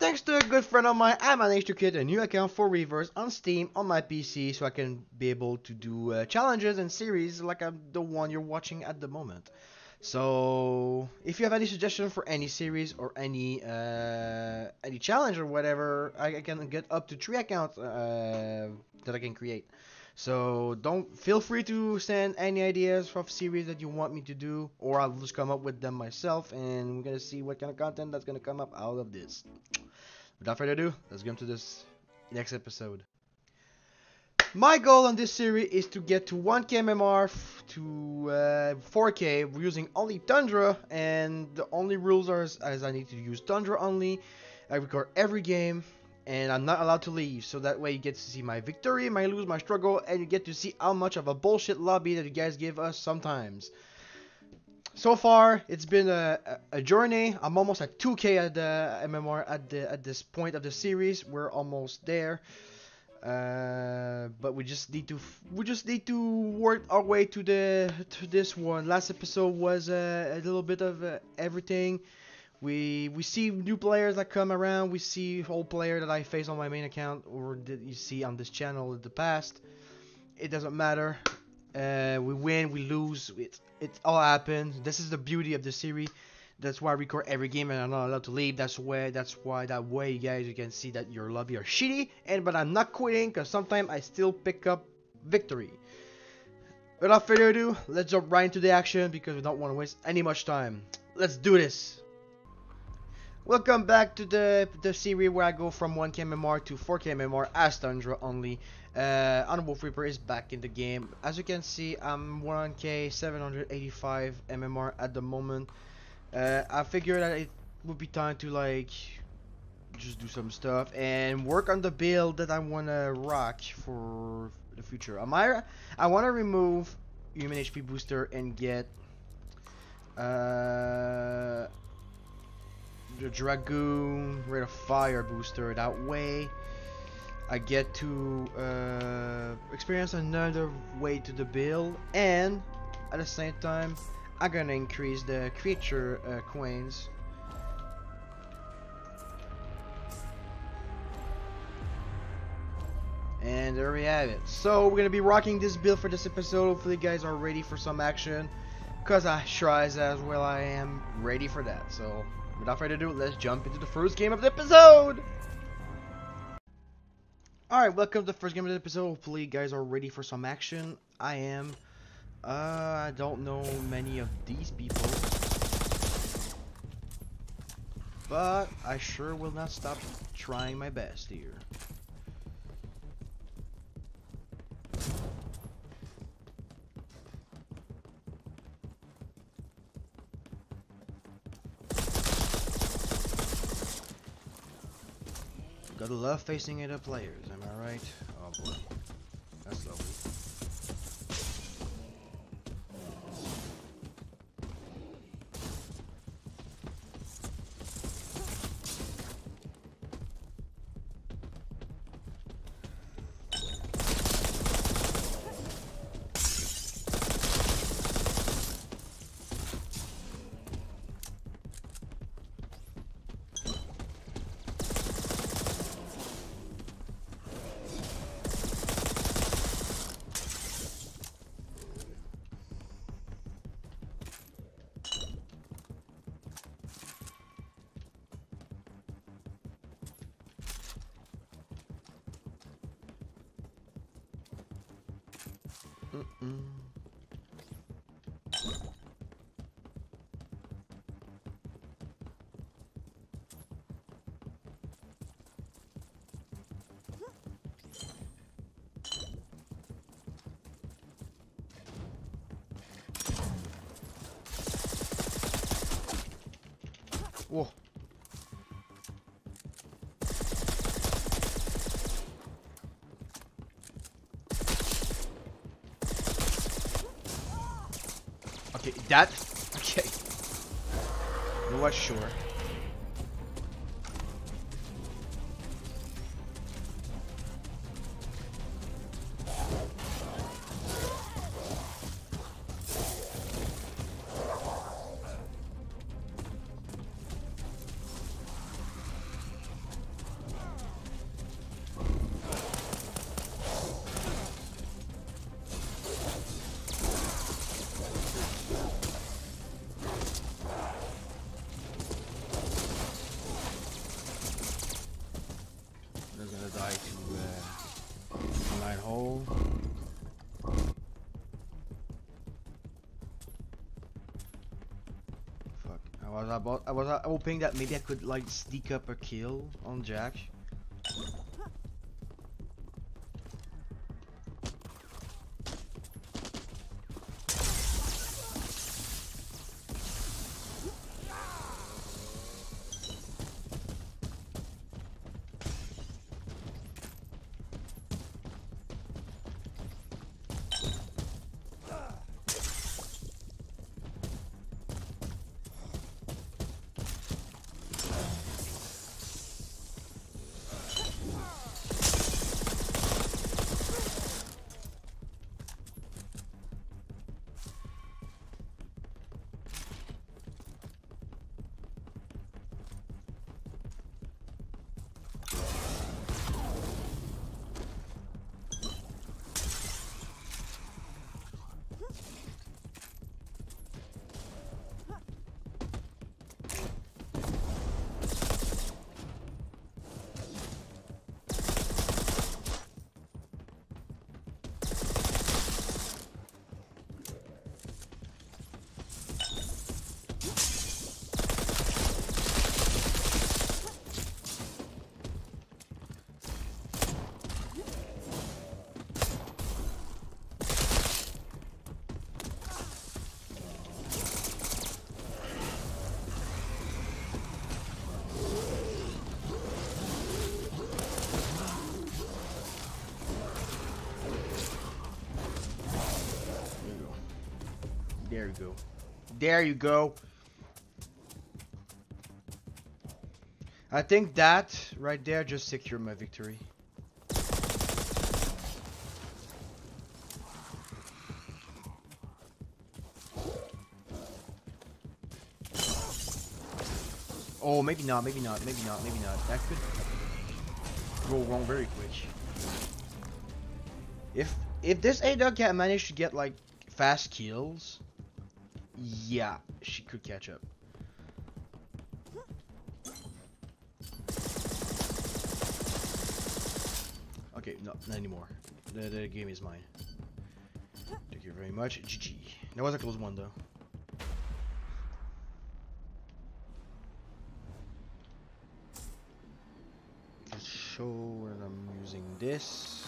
thanks to a good friend of mine, I managed to create a new account for Reverse on Steam on my PC so I can be able to do uh, challenges and series like I'm the one you're watching at the moment. So, if you have any suggestion for any series or any uh, any challenge or whatever, I, can get up to three accounts uh, that I can create. So don't feel free to send any ideas of series that you want me to do, or I'll just come up with them myself, and we're gonna see what kind of content that's gonna come up out of this. Without further ado, let's get into this next episode. My goal on this series is to get to 1k MMR to uh, 4k using only Tundra, and the only rules are as, as I need to use Tundra only. I record every game, and I'm not allowed to leave, so that way you get to see my victory, my lose, my struggle, and you get to see how much of a bullshit lobby that you guys give us sometimes. So far, it's been a, a, journey. I'm almost at 2k at the MMR at the at this point of the series. We're almost there. Uh, but we just need to we just need to work our way to the to this one. Last episode was uh, a little bit of uh, everything. We we see new players that come around. We see old player that I face on my main account or that you see on this channel in the past. It doesn't matter. Uh, we win, we lose. It it all happens. This is the beauty of the series. That's why I record every game and I'm not allowed to leave. That's why that's why that way you guys you can see that your lobby are shitty and but I'm not quitting because sometimes I still pick up victory. Without further ado, let's jump right into the action because we don't want to waste any much time. Let's do this. Welcome back to the the series where I go from 1k MMR to 4k MMR as Tundra only. Uh, Honorable Reaper is back in the game. As you can see, I'm 1k 785 MMR at the moment. Uh, I figured that it would be time to like just do some stuff and work on the build that I wanna rock for the future. Am I? I wanna remove human HP booster and get uh, the Dragoon rate of fire booster. That way, I get to uh, experience another way to the build, and at the same time, I'm gonna increase the creature uh, coins. And there we have it. So we're gonna be rocking this build for this episode. Hopefully, you guys are ready for some action. Cause I sure as as well I am ready for that. So without further ado, let's jump into the first game of the episode. Alright, welcome to the first game of the episode. Hopefully you guys are ready for some action. I am. Uh, I don't know many of these people. But I sure will not stop trying my best here. Love facing it up players, am I right? Oh boy. That's lovely. 嗯。哇！Okay, that. Okay. You was sure. Hoping that maybe I could like sneak up a kill on Jack. You go. There you go. I think that right there just secured my victory. Oh, maybe not, maybe not, maybe not, maybe not. That could go wrong very quick. If if this A-Dog can manage to get like fast kills, yeah, she could catch up. Okay, no, not anymore. The, the game is mine. Thank you very much. GG. That was a close one though. Let's show where I'm using this.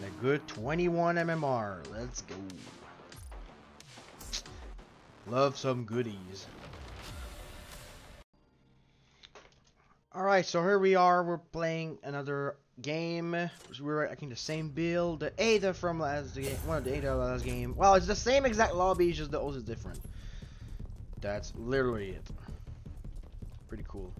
And a good 21 MMR. Let's go. Love some goodies. Alright, so here we are. We're playing another game. We're think the same build. The Ada from last game. One of the Ada last game. Well, it's the same exact lobby, just the host is different. That's literally it. Pretty cool.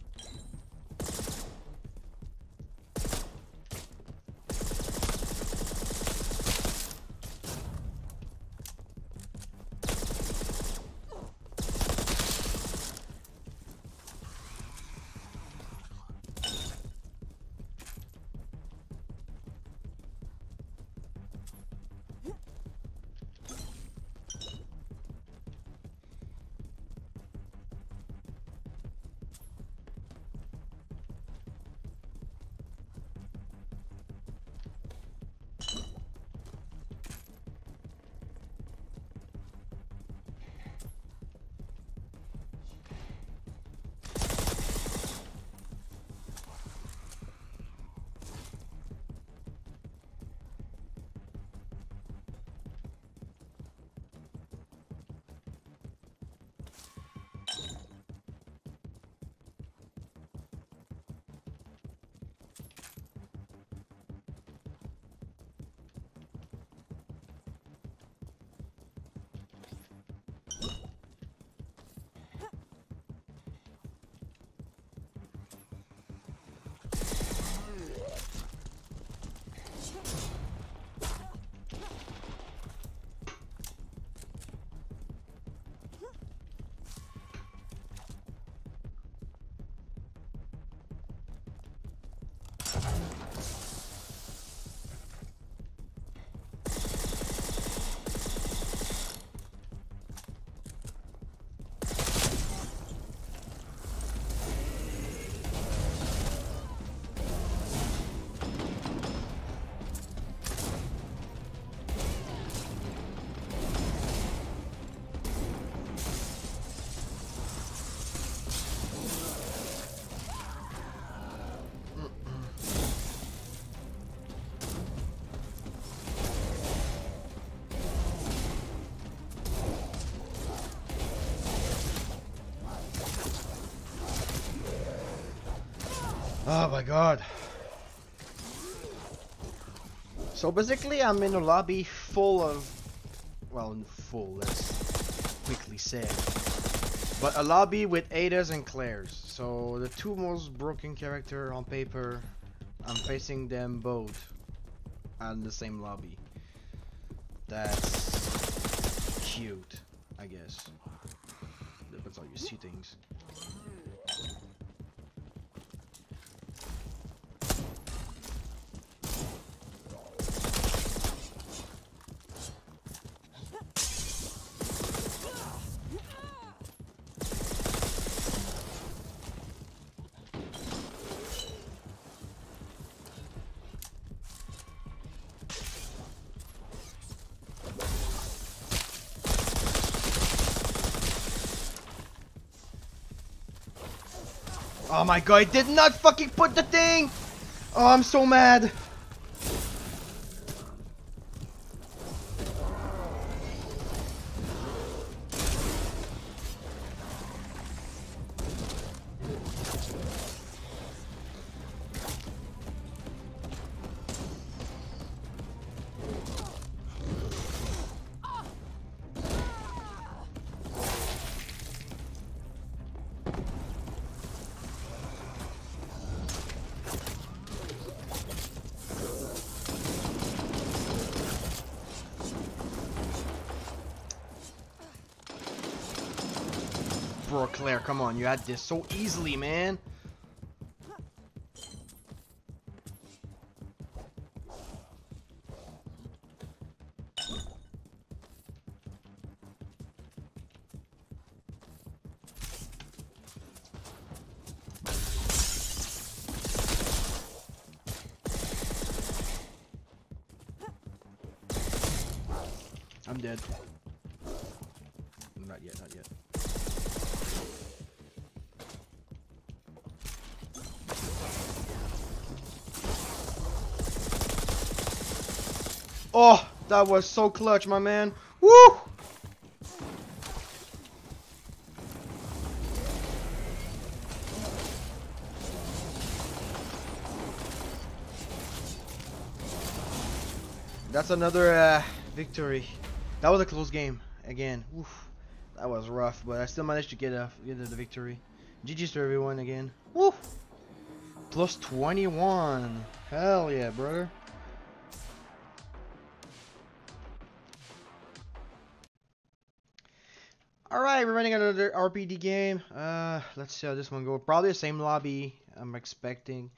Oh my god. So basically I'm in a lobby full of well in full let's quickly say. But a lobby with Ada's and Claire's. So the two most broken character on paper I'm facing them both in the same lobby. That's cute I guess. Depends how you see things Oh my god, I did not fucking put the thing! Oh, I'm so mad. You had this so easily, man. I'm dead. Oh, that was so clutch, my man. Woo! That's another uh, victory. That was a close game. Again, Oof. that was rough, but I still managed to get a get the victory. GG's to everyone again. Woo! Plus 21. Hell yeah, brother. Another RPD game. Uh, let's see how this one goes. Probably the same lobby I'm expecting,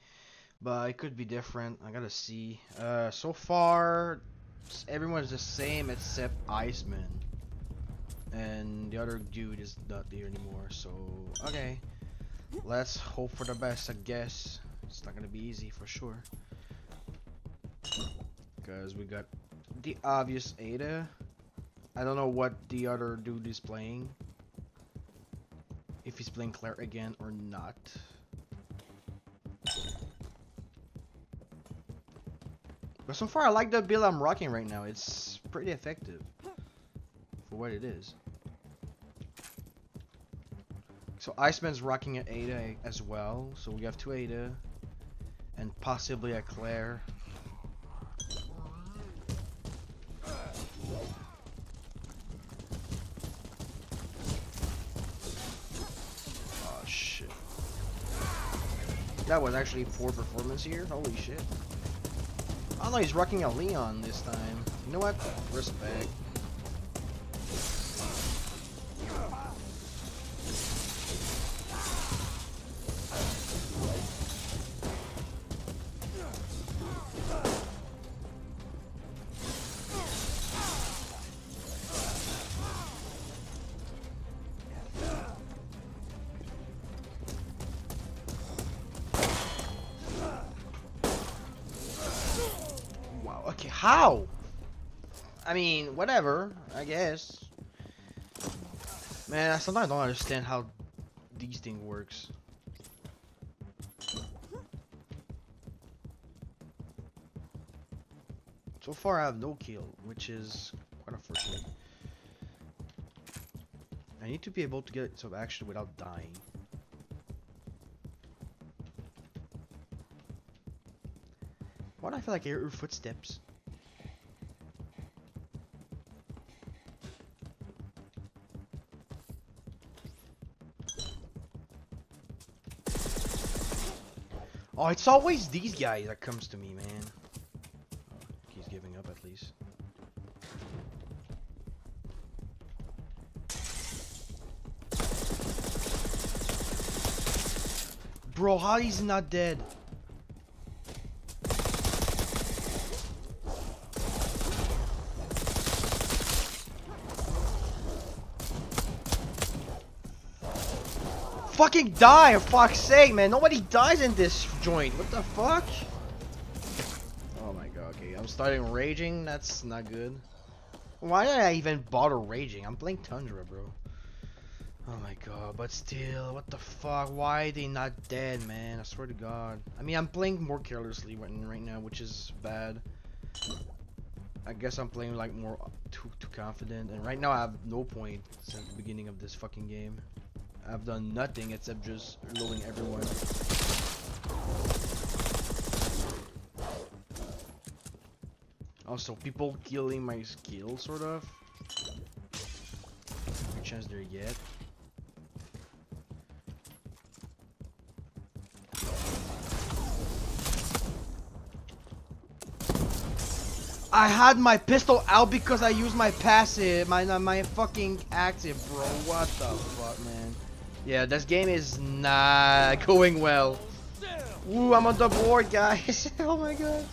but it could be different. I gotta see. Uh, so far, everyone's the same except Iceman. And the other dude is not there anymore, so okay. Let's hope for the best, I guess. It's not gonna be easy for sure. Because we got the obvious Ada. I don't know what the other dude is playing. If he's playing Claire again or not. But so far I like the build I'm rocking right now. It's pretty effective. For what it is. So Iceman's rocking an Ada as well. So we have two Ada. And possibly a Claire. That was actually poor performance here. Holy shit. Oh no, he's rocking a Leon this time. You know what? Respect. Whatever, I guess. Man, I sometimes don't understand how these things works. So far I have no kill, which is quite unfortunate. I need to be able to get some action without dying. Why do I feel like I hear footsteps? Oh, it's always these guys that comes to me, man. He's giving up at least. Bro, how he's not dead? Fucking die, for fuck's sake, man. Nobody dies in this joint. What the fuck? Oh my god, okay. I'm starting raging. That's not good. Why did I even bother raging? I'm playing Tundra, bro. Oh my god, but still, what the fuck? Why are they not dead, man? I swear to god. I mean, I'm playing more carelessly right, right now, which is bad. I guess I'm playing like more too too confident, and right now I have no point since the beginning of this fucking game. I've done nothing except just loading everyone. Also, people killing my skill, sort of. No chance there yet. I had my pistol out because I used my passive, my my fucking active, bro. What the fuck, man? Yeah, this game is not going well. Ooh, I'm on the board, guys. oh my god.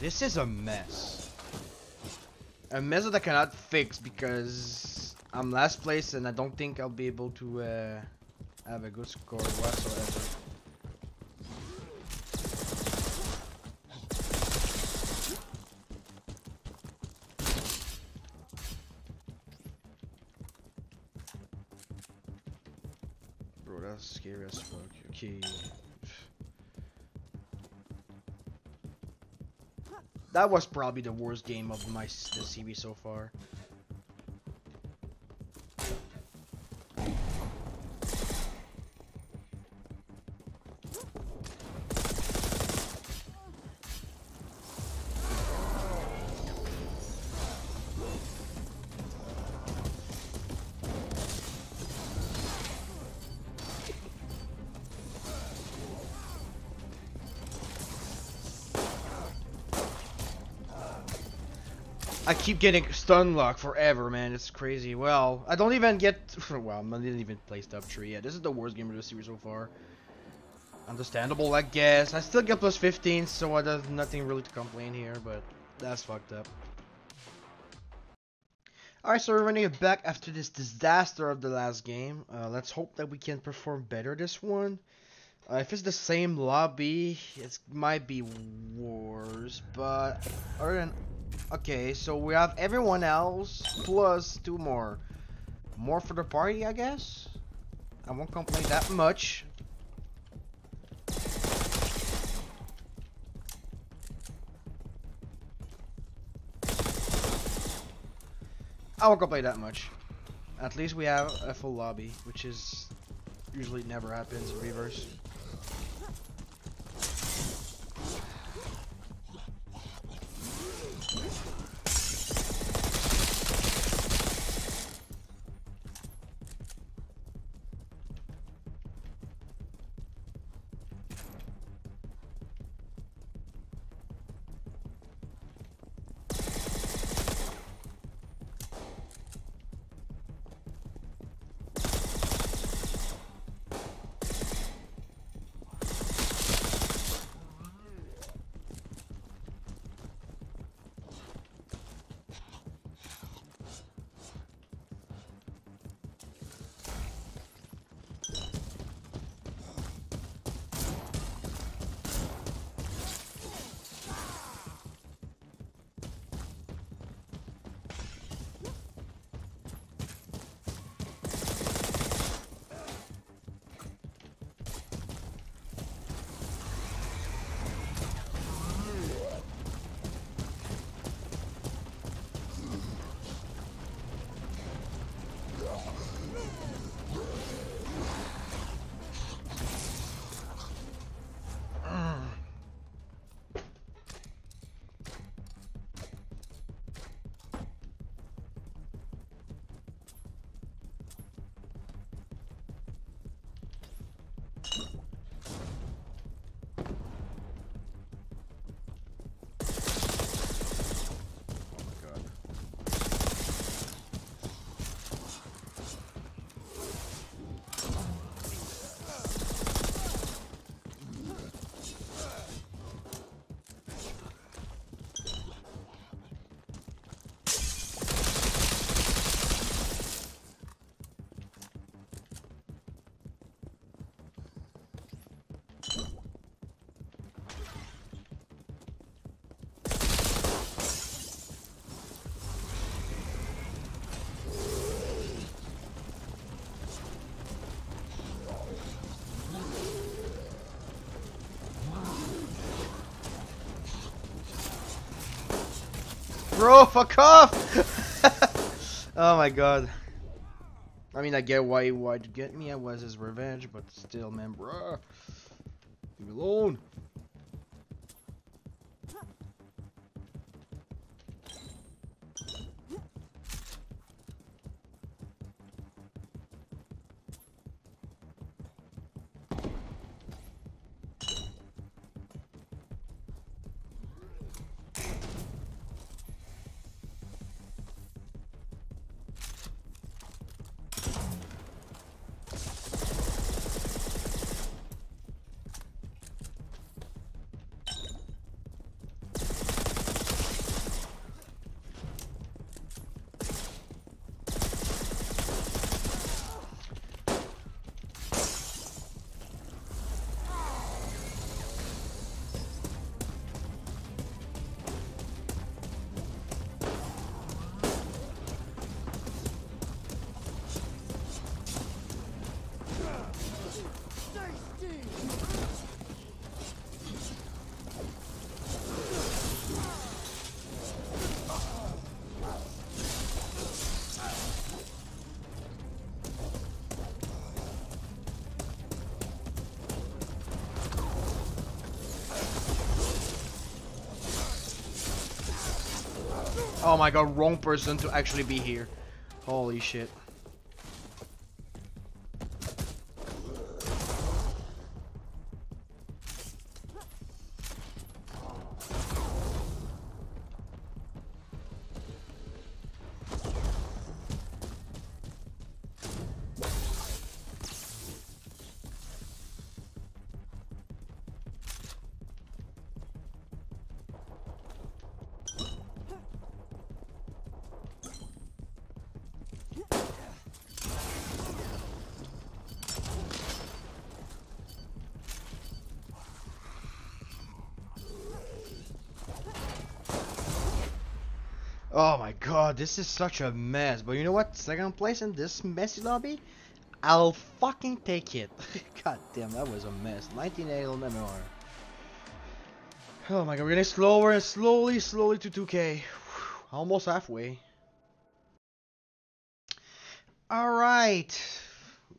This is a mess. A mess that I cannot fix because I'm last place and I don't think I'll be able to uh, have a good score whatsoever. Bro, that's scary as fuck. Okay. That was probably the worst game of my the series so far. Keep getting stun lock forever, man. It's crazy. Well, I don't even get... Well, I didn't even play Stub Tree yet. This is the worst game of the series so far. Understandable, I guess. I still get plus 15, so I there's nothing really to complain here, but that's fucked up. Alright, so we're running it back after this disaster of the last game. Uh, let's hope that we can perform better this one. Uh, if it's the same lobby, it might be worse, but other than Okay, so we have everyone else plus two more. More for the party, I guess? I won't complain that much. I won't complain that much. At least we have a full lobby, which is usually never happens in reverse. Bro, fuck off! oh my god. I mean, I get why he wanted to get me. I was his revenge, but still, man, bro. Leave me alone. Oh my god, wrong person to actually be here. Holy shit. Oh my god, this is such a mess. But you know what? Second place in this messy lobby? I'll fucking take it. god damn, that was a mess. 19 on MMR. Oh my god, we're getting slower and slowly, slowly to 2k. Almost halfway. Alright.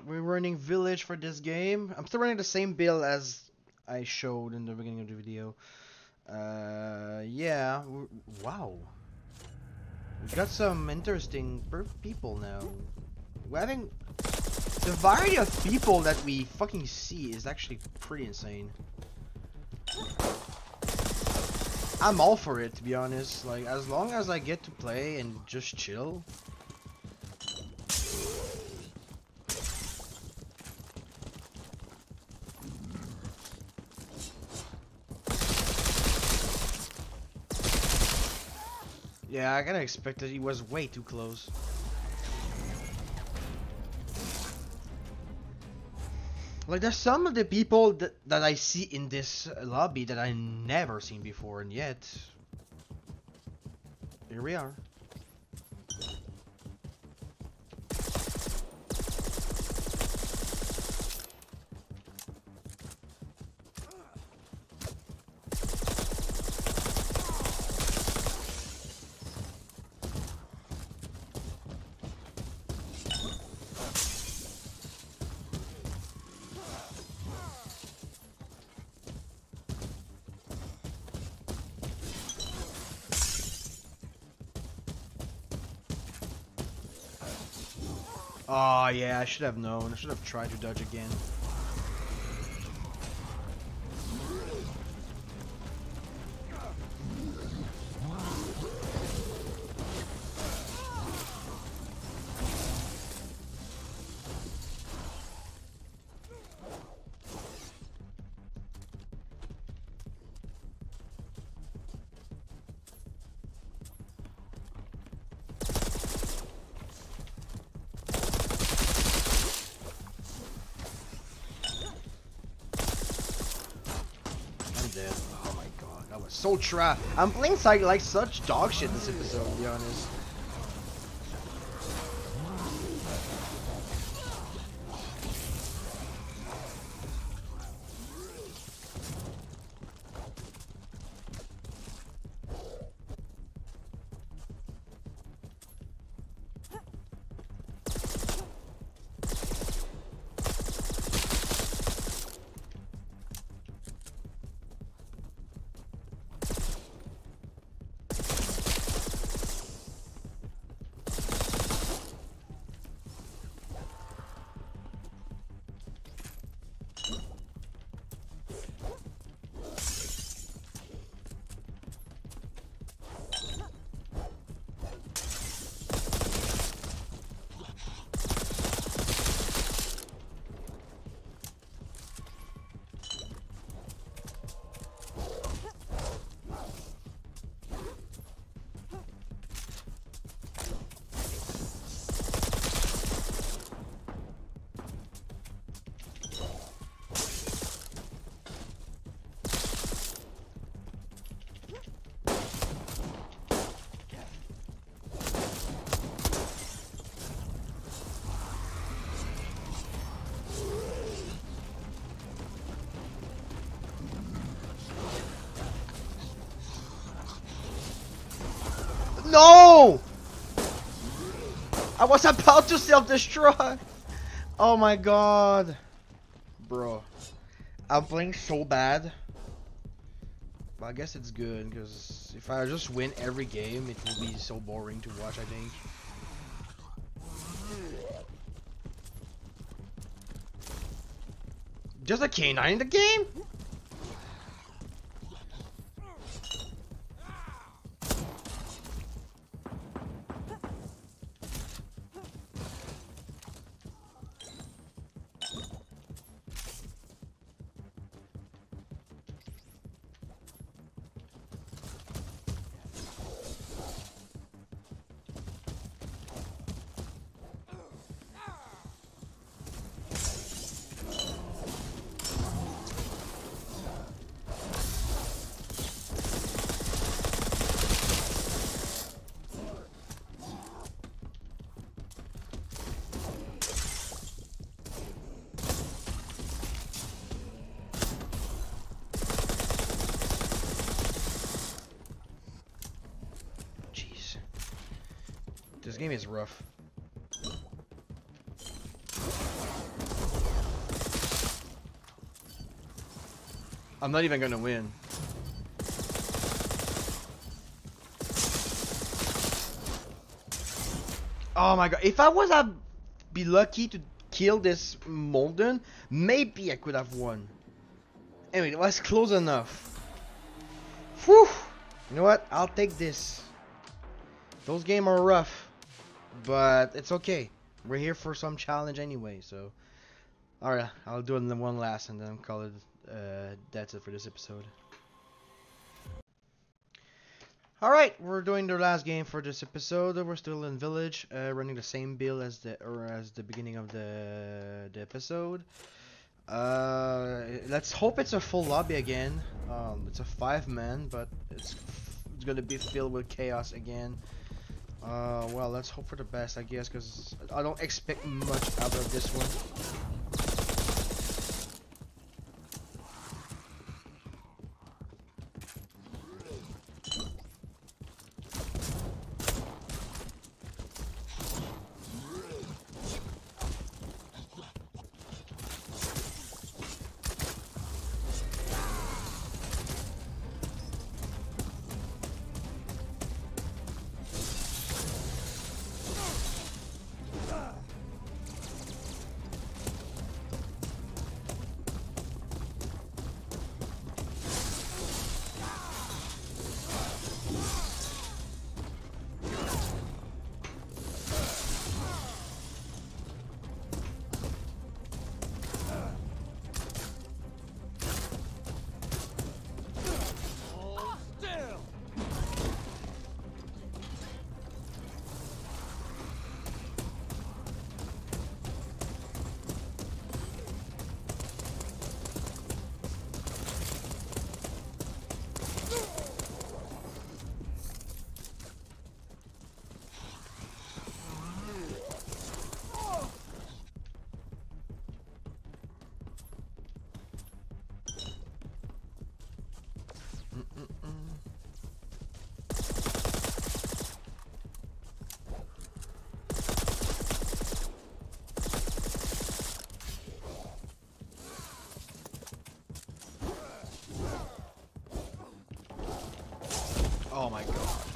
We're running village for this game. I'm still running the same build as I showed in the beginning of the video. Uh, yeah. Wow. We've got some interesting people now. We're having... The variety of people that we fucking see is actually pretty insane. I'm all for it, to be honest. Like, as long as I get to play and just chill, Yeah, I kinda expected he was way too close. Like, there's some of the people that, that I see in this lobby that I never seen before, and yet... Here we are. I should have known. I should have tried to dodge again. So trash. I'm playing Psych like such dog shit this episode, to be honest. I was about to self-destruct! Oh my god. Bro. I'm playing so bad. But I guess it's good, because if I just win every game, it will be so boring to watch, I think. Just a canine in the game? I'm not even gonna win. Oh my god, if I was a be lucky to kill this Molden, maybe I could have won. Anyway, it was close enough. Whew! You know what? I'll take this. Those games are rough, but it's okay. We're here for some challenge anyway, so. Alright, I'll do it in the one last and then call it. Uh, that's it for this episode. Alright, we're doing the last game for this episode. We're still in Village, uh, running the same build as the or as the beginning of the the episode. Uh, let's hope it's a full lobby again. Um, it's a five man, but it's it's gonna be filled with chaos again. Uh, well, let's hope for the best, I guess, because I don't expect much out of this one.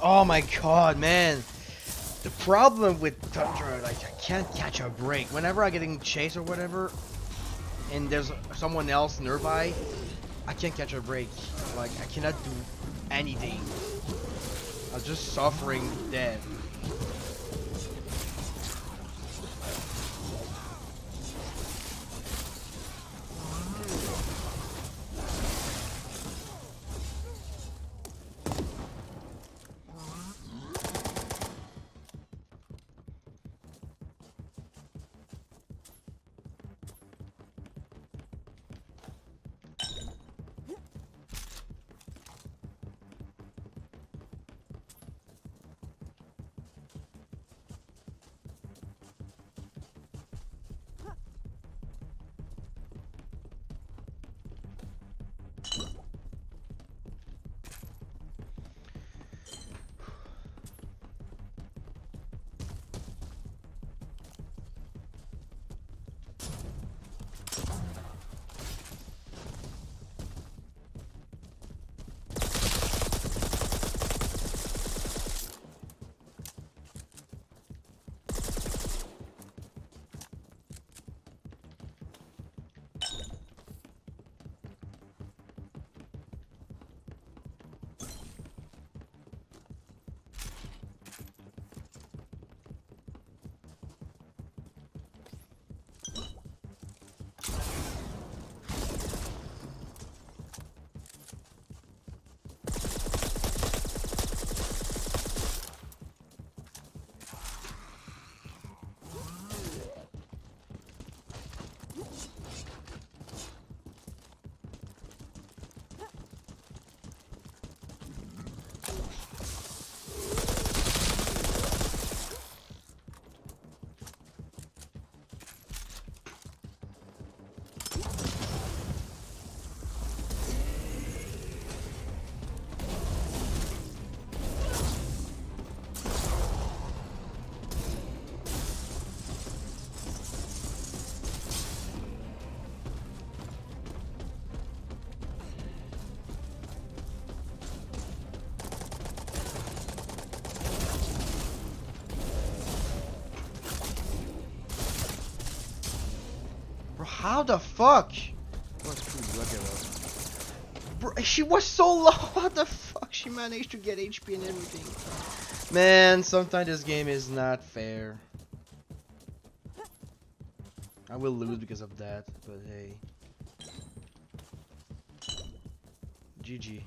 Oh my god, man. The problem with Tundra, like, I can't catch a break. Whenever I'm getting chased or whatever, and there's someone else nearby, I can't catch a break. Like, I cannot do anything. I'm just suffering dead. How the fuck? Bro, she was so low. What the fuck? She managed to get HP and everything. Man, sometimes this game is not fair. I will lose because of that, but hey. GG.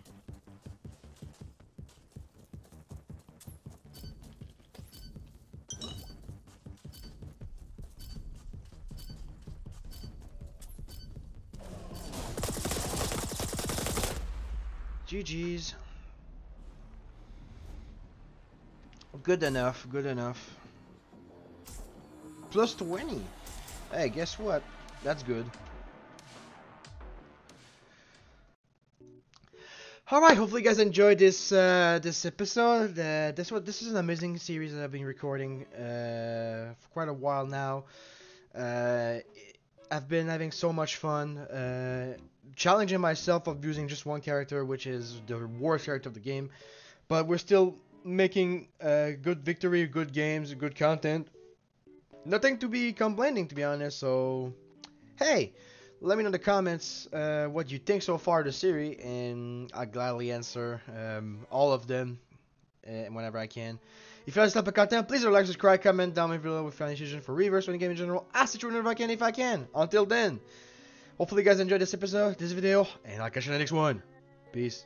GG's. Good enough, good enough. Plus 20. Hey, guess what? That's good. All right, hopefully you guys enjoyed this uh, this episode. Uh, this what this is an amazing series that I've been recording uh, for quite a while now. Uh, I've been having so much fun, uh, challenging myself of using just one character, which is the worst character of the game. But we're still making uh, good victory, good games, good content. Nothing to be complaining, to be honest. So, hey, let me know in the comments uh, what you think so far of the series, and I'll gladly answer um, all of them uh, whenever I can. If you like this type of content, please like, subscribe, comment down below with any suggestions for Reverse or any game in general. Ask the whenever I can if I can. Until then, hopefully you guys enjoyed this episode, this video, and I'll catch you in the next one. Peace.